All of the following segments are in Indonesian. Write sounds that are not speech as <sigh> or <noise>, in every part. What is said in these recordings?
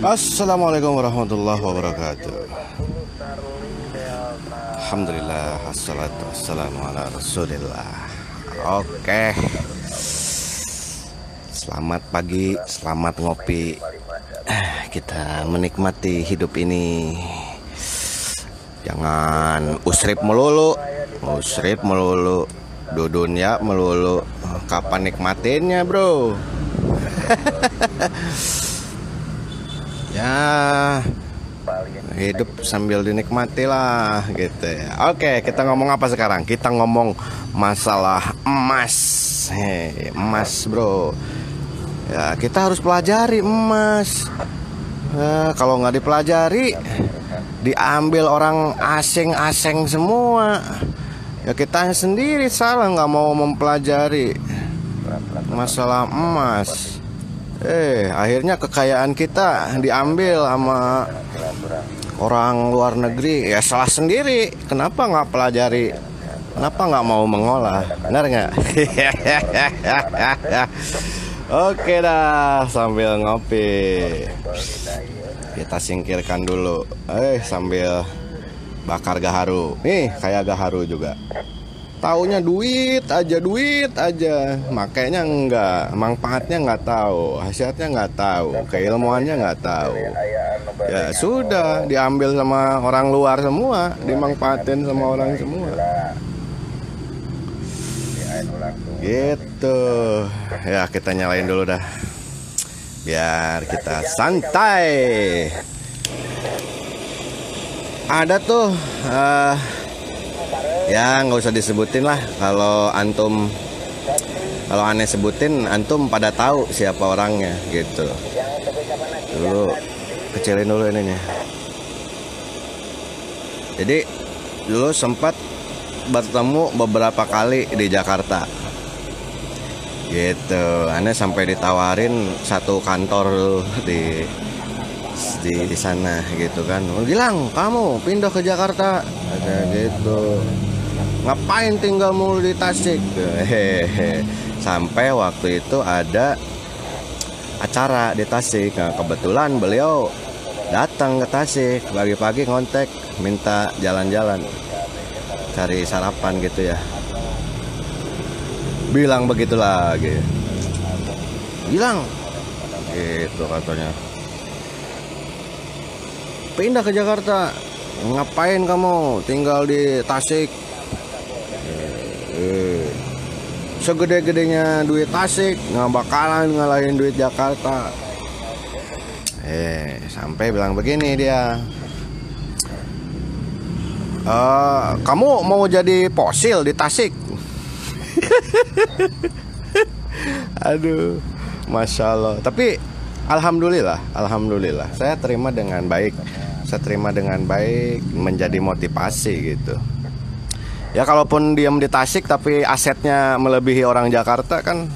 Assalamualaikum warahmatullahi wabarakatuh. Alhamdulillah Assalatu wassalamu ala rasulillah. Oke. Selamat pagi Selamat ngopi. Kita menikmati hidup ini. Jangan usrip melulu Usrip melulu Dudunya melulu. Kapan nikmatinnya bro <laughs> ya hidup sambil dinikmati lah gitu ya. Oke, kita ngomong apa sekarang? Kita ngomong masalah emas. Hei, emas, Bro. Ya, kita harus pelajari emas. Ya, kalau nggak dipelajari, diambil orang asing-asing semua. Ya kita sendiri salah nggak mau mempelajari masalah emas. Eh, akhirnya kekayaan kita diambil sama orang luar negeri. Ya salah sendiri. Kenapa nggak pelajari? Kenapa nggak mau mengolah? Benar nggak? <laughs> Oke dah, sambil ngopi. Kita singkirkan dulu. Eh, sambil bakar gaharu. Nih, kayak gaharu juga taunya duit aja duit aja. Makanya enggak manfaatnya nggak tahu hasilnya nggak tahu keilmuannya nggak tahu. Ya sudah diambil sama orang luar semua dimanfaatin sama orang semua. Gitu. Ya kita nyalain dulu dah. Biar kita santai. Ada tuh uh, ya nggak usah disebutin lah. Kalau antum kalau aneh sebutin antum pada tahu siapa orangnya gitu. Dulu kecilin dulu ininya. Jadi dulu sempat bertemu beberapa kali di Jakarta. Gitu. Aneh sampai ditawarin satu kantor di di, di sana gitu kan. Bilang kamu pindah ke Jakarta. Ada gitu ngapain tinggal mulu di Tasik? Hehehe. Sampai waktu itu ada acara di Tasik. Nah, kebetulan beliau datang ke Tasik pagi-pagi ngontek minta jalan-jalan cari sarapan gitu ya. Bilang begitu lagi. Bilang gitu katanya. Pindah ke Jakarta. Ngapain kamu tinggal di Tasik Eh, segede-gedenya duit Tasik nggak bakalan ngalahin duit Jakarta. Eh sampai bilang begini dia. Uh, kamu mau jadi posil di Tasik? <laughs> Aduh masya Allah. Tapi alhamdulillah alhamdulillah. Saya terima dengan baik. Saya terima dengan baik menjadi motivasi gitu ya kalaupun diem di Tasik tapi asetnya melebihi orang Jakarta kan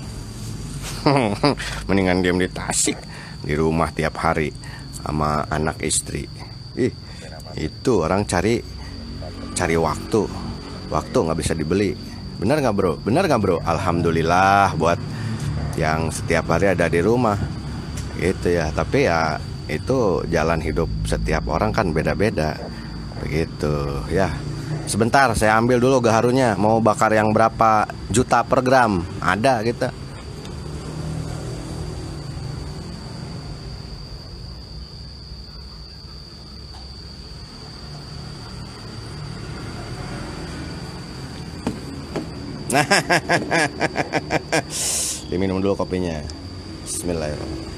<laughs> mendingan diem di Tasik di rumah tiap hari sama anak istri. Ih itu orang cari cari waktu. Waktu nggak bisa dibeli. Benar nggak bro? Benar nggak bro? Alhamdulillah buat yang setiap hari ada di rumah. Gitu ya. Tapi ya itu jalan hidup setiap orang kan beda-beda. Begitu ya Sebentar, saya ambil dulu gaharunya. Mau bakar yang berapa juta per gram? Ada kita. <laughs> Diminum dulu kopinya. Bismillahirrahmanirrahim.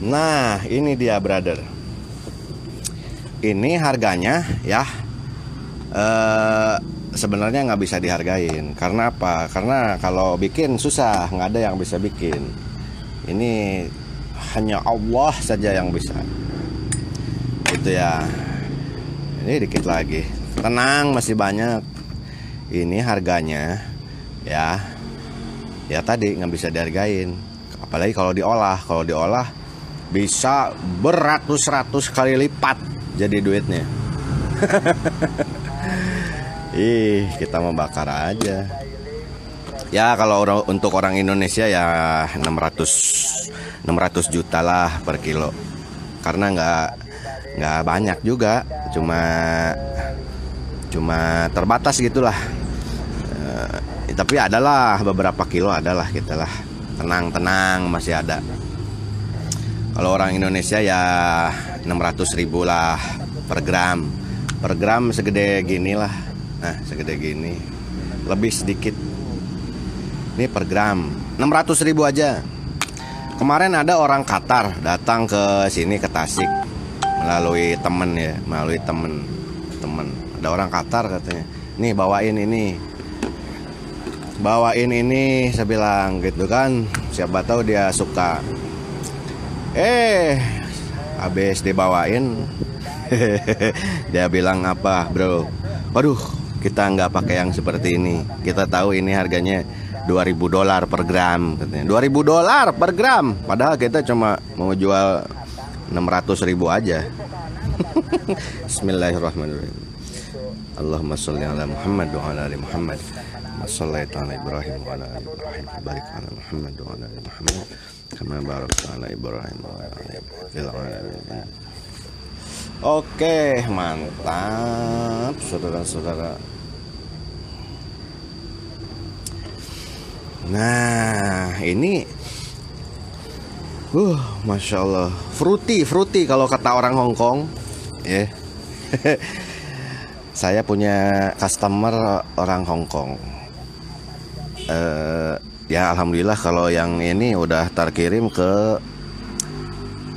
Nah, ini dia brother ini harganya ya eh, sebenarnya nggak bisa dihargain. Karena apa? Karena kalau bikin susah nggak ada yang bisa bikin. Ini hanya Allah saja yang bisa. Itu ya. Ini dikit lagi. Tenang masih banyak. Ini harganya ya ya tadi nggak bisa dihargain. Apalagi kalau diolah. Kalau diolah bisa beratus-ratus kali lipat jadi duitnya. <laughs> Ih kita bakar aja. Ya kalau orang, untuk orang Indonesia ya 600 600 juta lah per kilo. Karena nggak nggak banyak juga. Cuma cuma terbatas gitulah. Uh, tapi adalah beberapa kilo adalah kita lah. Tenang tenang masih ada. Kalau orang Indonesia ya 600 ribu lah per gram. Per gram segede gini lah. Nah segede gini. Lebih sedikit. Ini per gram. 600 ribu aja. Kemarin ada orang Qatar datang ke sini ke Tasik melalui temen ya melalui temen temen. Ada orang Qatar katanya. Nih bawain ini. Bawain ini saya bilang gitu kan. Siapa tahu dia suka. Eh habis dibawain <laughs> dia bilang apa bro? Waduh kita nggak pakai yang seperti ini. Kita tahu ini harganya 2000 dolar per gram katanya. 2000 dolar per gram? Padahal kita cuma mau jual 600 ribu aja. <laughs> Bismillahirrahmanirrahim. Allahumma salli ala Muhammad wa ala ali Muhammad. Masallaita ala Ibrahim Ibrahim. Barik ala Muhammad wa ala ali Muhammad Barakta ala Ibrahim Oke, mantap saudara-saudara. Nah, ini Uh, masya Allah, fruity, fruity kalau kata orang Hong Kong, ya. Yeah. <laughs> Saya punya customer orang Hong Kong. Uh, ya alhamdulillah kalau yang ini udah terkirim ke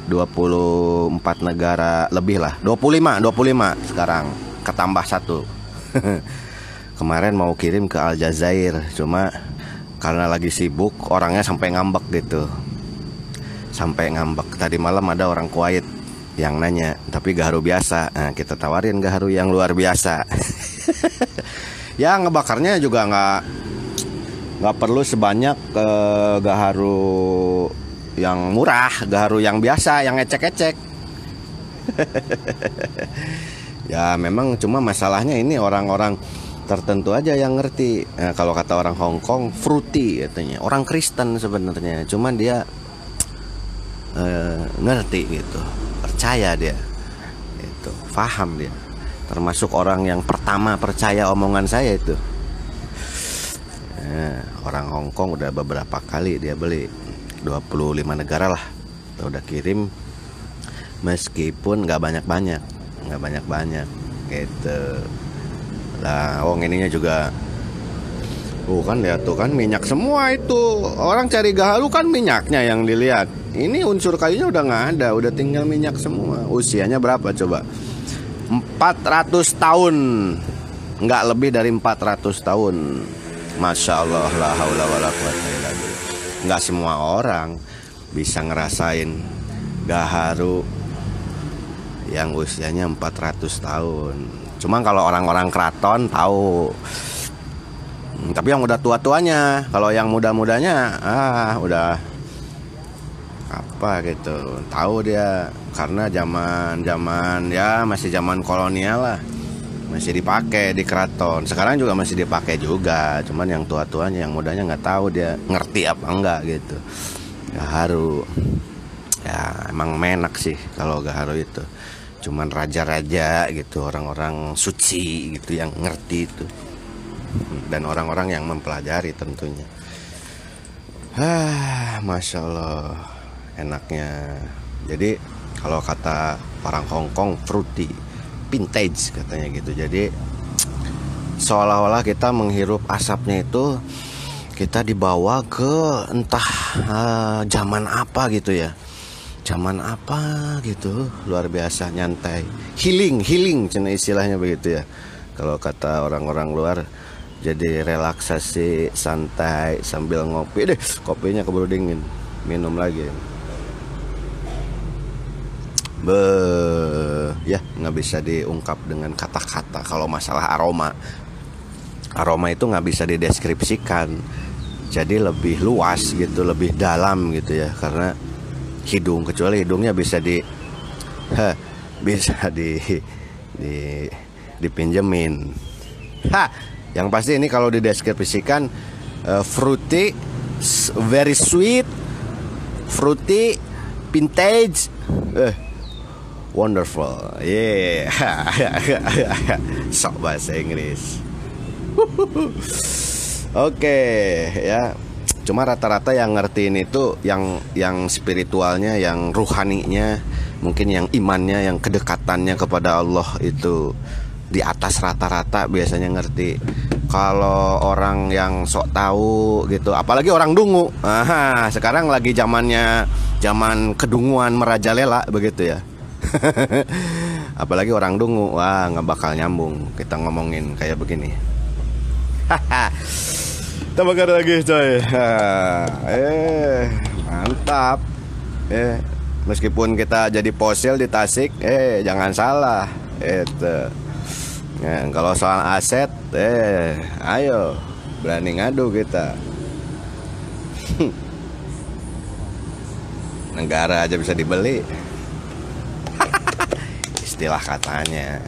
24 negara lebih lah. 25 25 sekarang. Ketambah satu. <laughs> Kemarin mau kirim ke Aljazair cuma karena lagi sibuk orangnya sampai ngambek gitu. Sampai ngambek. Tadi malam ada orang Kuwait yang nanya tapi gaharu biasa? Nah, kita tawarin gaharu yang luar biasa. <laughs> Ya ngebakarnya juga nggak nggak perlu sebanyak uh, gaharu yang murah, gaharu yang biasa, yang ecek-ecek. <laughs> ya memang cuma masalahnya ini orang-orang tertentu aja yang ngerti. Nah, kalau kata orang Hong Kong, fruity katanya. Orang Kristen sebenarnya, cuman dia uh, ngerti gitu, percaya dia, itu, paham dia. Termasuk orang yang pertama percaya omongan saya itu. Orang Hong Kong udah beberapa kali dia beli. 25 negara lah. Kita udah kirim meskipun nggak banyak-banyak nggak banyak-banyak gitu. Lah oh ininya juga Oh kan lihat tuh kan minyak semua itu. Orang cari gahalu kan minyaknya yang dilihat. Ini unsur kayunya udah nggak ada Udah tinggal minyak semua. Usianya berapa coba? 400 tahun. Nggak lebih dari 400 tahun Masya Allah la haula wa la nggak semua orang bisa ngerasain gaharu yang usianya 400 tahun. Cuma kalau orang-orang keraton tahu. Tapi yang udah tua-tuanya, kalau yang muda-mudanya ah udah apa gitu. Tahu dia karena zaman-zaman ya masih zaman kolonial lah masih dipakai di keraton. Sekarang juga masih dipakai juga. Cuman yang tua-tuanya yang mudanya nggak tahu dia ngerti apa enggak gitu. Gaharu. Ya emang menak sih kalau gaharu itu. Cuman raja-raja gitu orang-orang suci gitu yang ngerti itu. Dan orang-orang yang mempelajari tentunya. Ah masya allah. Enaknya. Jadi kalau kata orang Hongkong fruity vintage katanya gitu. Jadi seolah-olah kita menghirup asapnya itu kita dibawa ke entah uh, zaman apa gitu ya. Zaman apa gitu luar biasa nyantai. Healing healing cina istilahnya begitu ya. Kalau kata orang-orang luar jadi relaksasi santai sambil ngopi. Deh kopinya keburu dingin minum lagi Be, ya nggak bisa diungkap dengan kata-kata kalau masalah aroma. Aroma itu nggak bisa dideskripsikan. Jadi lebih luas gitu, lebih dalam gitu ya karena hidung kecuali hidungnya bisa di <laughs> ha, bisa di di dipinjemin. Ha, yang pasti ini kalau dideskripsikan uh, fruity, very sweet, fruity vintage eh wonderful. Yeah. <laughs> Sok bahasa Inggris. <laughs> Oke okay, ya. Cuma rata-rata yang ngertiin itu yang yang spiritualnya yang ruhaninya mungkin yang imannya yang kedekatannya kepada Allah itu di atas rata-rata biasanya ngerti. Kalau orang yang sok tahu gitu apalagi orang dungu. Aha sekarang lagi zamannya zaman kedunguan merajalela begitu ya <laughs> apalagi orang dungu wah nggak bakal nyambung kita ngomongin kayak begini. <laughs> Kita bakar lagi coy. <laughs> Eh mantap. Eh meskipun kita jadi posil di Tasik eh jangan salah. Itu. Nah, kalau soal aset eh ayo berani ngadu kita. Negara aja bisa dibeli istilah katanya.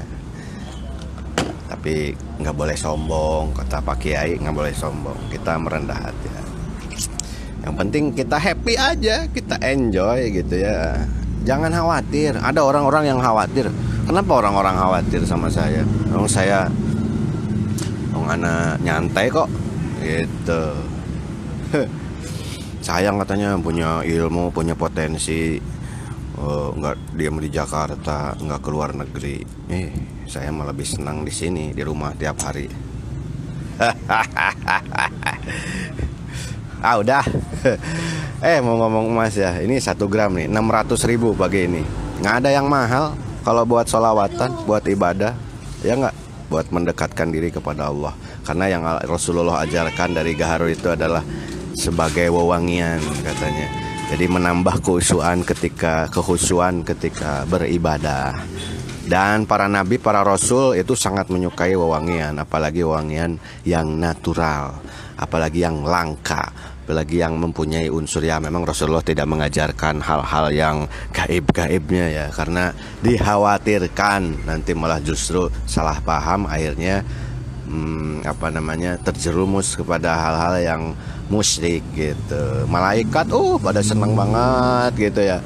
Tapi nggak boleh sombong kata Pak Kiai nggak boleh sombong. Kita merendah hati. Yang penting kita happy aja kita enjoy gitu ya. Jangan khawatir. Ada orang-orang yang khawatir. Kenapa orang-orang khawatir sama saya? Orang saya orang anak nyantai kok. Gitu. <laughs> Sayang katanya punya ilmu punya potensi oh, nggak diam di Jakarta nggak keluar negeri. Eh saya malah lebih senang di sini di rumah tiap hari. <laughs> Ah udah. <laughs> Eh mau ngomong emas ya ini satu gram nih 600 ribu pagi ini. Nggak ada yang mahal kalau buat solawatan buat ibadah ya nggak? Buat mendekatkan diri kepada Allah. Karena yang Rasulullah ajarkan dari gaharu itu adalah sebagai wewangian katanya jadi menambah kehusuan ketika kehusuan ketika beribadah. Dan para nabi para rasul itu sangat menyukai wewangian apalagi wewangian yang natural apalagi yang langka apalagi yang mempunyai unsur. Ya memang Rasulullah tidak mengajarkan hal-hal yang gaib-gaibnya ya karena dikhawatirkan. Nanti malah justru salah paham akhirnya hmm, apa namanya terjerumus kepada hal-hal yang musyrik gitu. Malaikat oh pada senang banget gitu ya.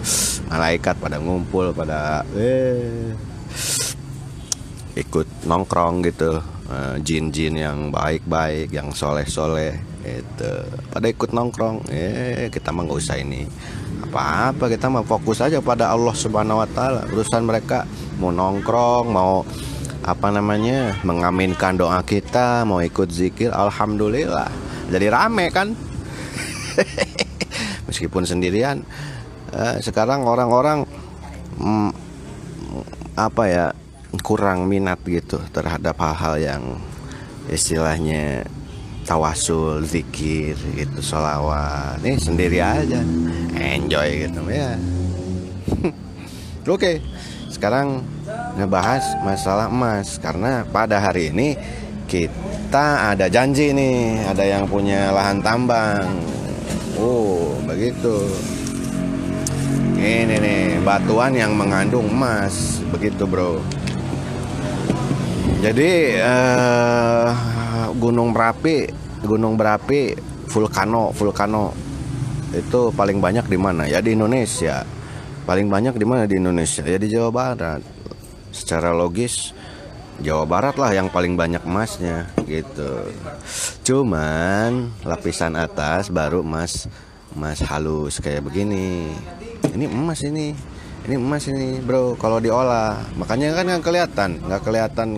Malaikat pada ngumpul pada eh ikut nongkrong gitu. Eh, jin-jin yang baik-baik yang soleh-soleh itu pada ikut nongkrong eh kita mah nggak usah ini. Apa-apa kita mah fokus aja pada Allah Subhanahu Wa Taala. Urusan mereka mau nongkrong mau apa namanya mengaminkan doa kita mau ikut zikir alhamdulillah jadi rame kan <laughs> meskipun sendirian eh, sekarang orang-orang mm, apa ya kurang minat gitu terhadap hal-hal yang istilahnya tawasul, zikir gitu, solawat. Nih sendiri aja, enjoy gitu ya. <laughs> Oke, sekarang ngebahas masalah emas. Karena pada hari ini kita ada janji nih, ada yang punya lahan tambang. Oh, begitu. Ini nih batuan yang mengandung emas, begitu bro. Jadi uh, gunung berapi gunung berapi vulkano vulkano. Itu paling banyak di mana? Ya di Indonesia. Paling banyak di mana di Indonesia? Ya di Jawa Barat secara logis Jawa Barat lah yang paling banyak emasnya gitu. Cuman lapisan atas baru emas emas halus kayak begini. Ini emas ini ini emas ini bro kalau diolah. Makanya kan nggak kelihatan nggak kelihatan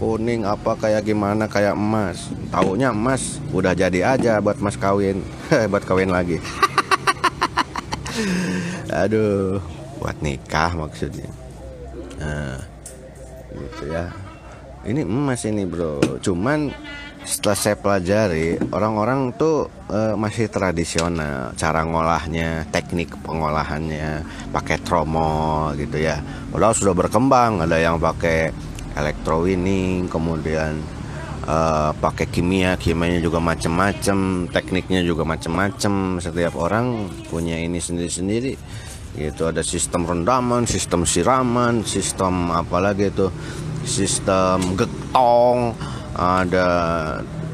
kuning apa kayak gimana kayak emas. Taunya emas udah jadi aja buat mas kawin <laughs> buat kawin lagi. <laughs> Aduh buat nikah maksudnya nah gitu ya. Ini emas ini bro. Cuman setelah saya pelajari orang-orang tuh uh, masih tradisional. Cara ngolahnya teknik pengolahannya pakai tromol gitu ya. Padahal sudah berkembang. Ada yang pakai electrowinning kemudian uh, pakai kimia. Kimianya juga macam-macam tekniknya juga macam-macam setiap orang punya ini sendiri-sendiri itu ada sistem rendaman sistem siraman sistem apalagi itu? Sistem getong ada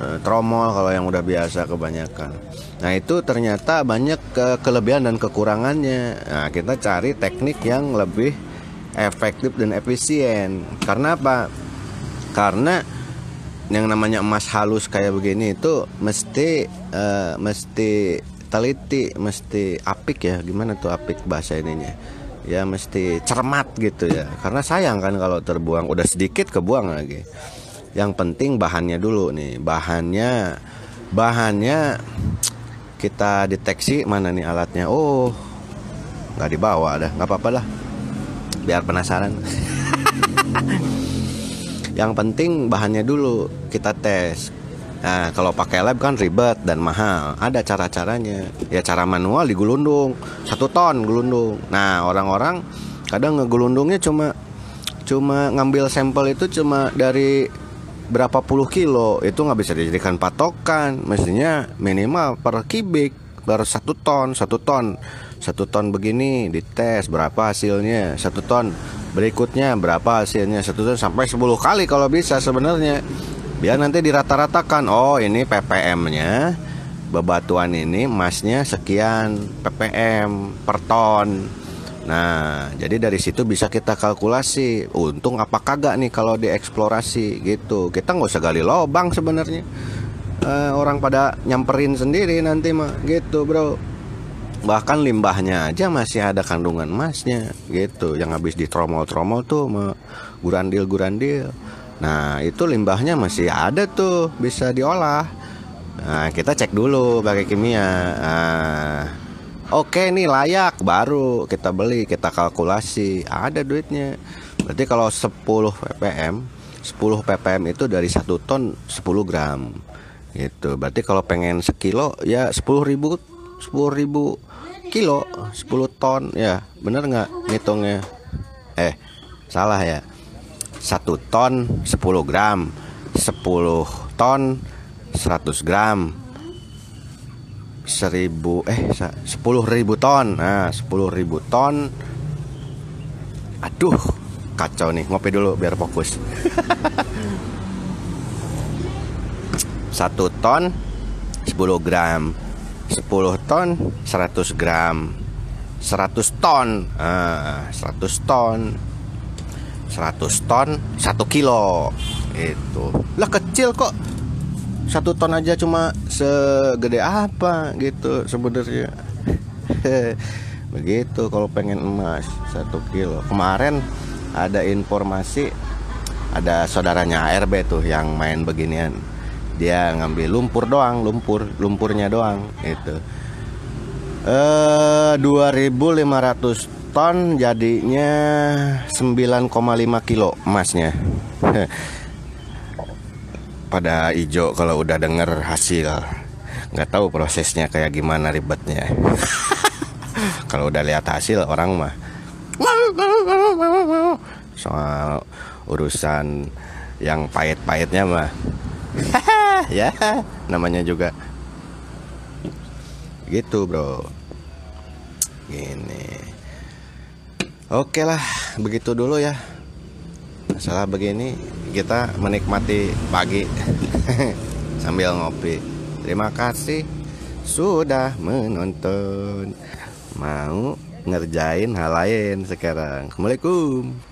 uh, tromol kalau yang udah biasa kebanyakan. Nah itu ternyata banyak ke kelebihan dan kekurangannya. Nah kita cari teknik yang lebih efektif dan efisien. Karena apa? Karena yang namanya emas halus kayak begini itu mesti uh, mesti teliti mesti apik ya gimana tuh apik bahasa ininya? Ya mesti cermat gitu ya. Karena sayang kan kalau terbuang udah sedikit kebuang lagi. Yang penting bahannya dulu nih. Bahannya bahannya kita deteksi mana nih alatnya. Oh nggak dibawa dah. Nggak apa-apa lah. Biar penasaran. <laughs> Yang penting bahannya dulu. Kita tes Nah, kalau pakai lab kan ribet dan mahal. Ada cara-caranya. Ya cara manual digulundung. Satu ton gelundung. Nah, orang-orang kadang ngegulundungnya cuma cuma ngambil sampel itu cuma dari berapa puluh kilo. Itu nggak bisa dijadikan patokan. Mestinya minimal per kubik per satu ton satu ton. Satu ton begini dites berapa hasilnya. Satu ton berikutnya berapa hasilnya. Satu ton sampai 10 kali kalau bisa sebenarnya biar nanti dirata-ratakan. Oh ini ppm-nya bebatuan ini emasnya sekian ppm per ton. Nah jadi dari situ bisa kita kalkulasi. Untung apa kagak nih kalau dieksplorasi gitu. Kita nggak usah gali lobang sebenarnya. Uh, orang pada nyamperin sendiri nanti mah gitu bro. Bahkan limbahnya aja masih ada kandungan emasnya gitu. Yang habis ditromol-tromol tuh gurandil-gurandil Nah itu limbahnya masih ada tuh bisa diolah. Nah kita cek dulu pakai kimia. Nah, Oke nih layak baru kita beli kita kalkulasi ada duitnya. Berarti kalau 10 ppm 10 ppm itu dari satu ton 10 gram gitu. Berarti kalau pengen sekilo ya 10 ribu 10 ribu kilo 10 ton ya bener nggak ngitungnya eh salah ya 1 ton 10 gram. 10 ton 100 gram. 1000 eh 10 ribu ton. Nah 10 ribu ton. Aduh kacau nih. Ngopi dulu biar fokus. <laughs> 1 ton 10 gram. 10 ton 100 gram. 100 ton. Ah, 100 ton 100 ton 1 kilo. Itu. Lah kecil kok. Satu ton aja cuma segede apa gitu sebenarnya. <laughs> Begitu kalau pengen emas satu kilo. Kemarin ada informasi ada saudaranya ARB tuh yang main beginian. Dia ngambil lumpur doang lumpur lumpurnya doang itu eh 2500 ton jadinya 9,5 kilo emasnya. <laughs> Pada ijo kalau udah denger hasil. Nggak tahu prosesnya kayak gimana ribetnya. <laughs> Kalau udah lihat hasil orang mah soal urusan yang pahit-pahitnya mah. <laughs> Ya namanya juga. Gitu bro. Gini Oke lah, begitu dulu ya. Masalah begini kita menikmati pagi <laughs> sambil ngopi. Terima kasih sudah menonton. Mau ngerjain hal lain sekarang. Assalamualaikum.